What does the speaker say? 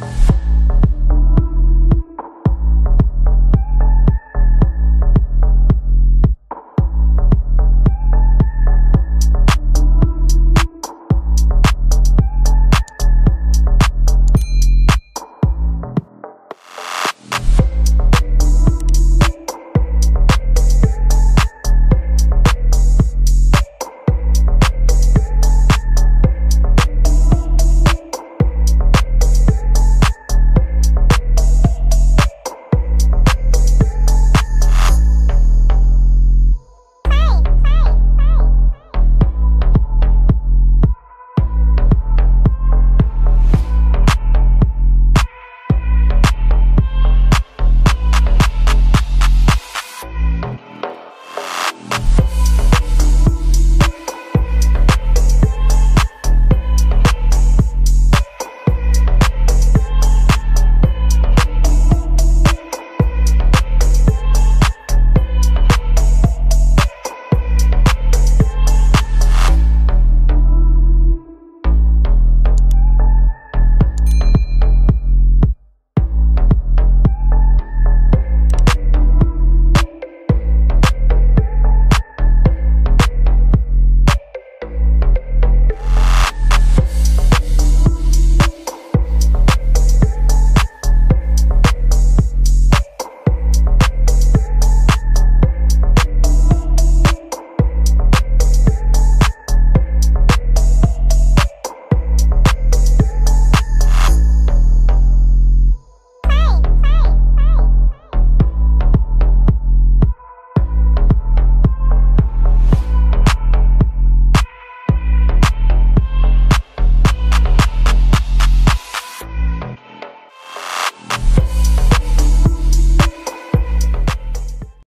Bye.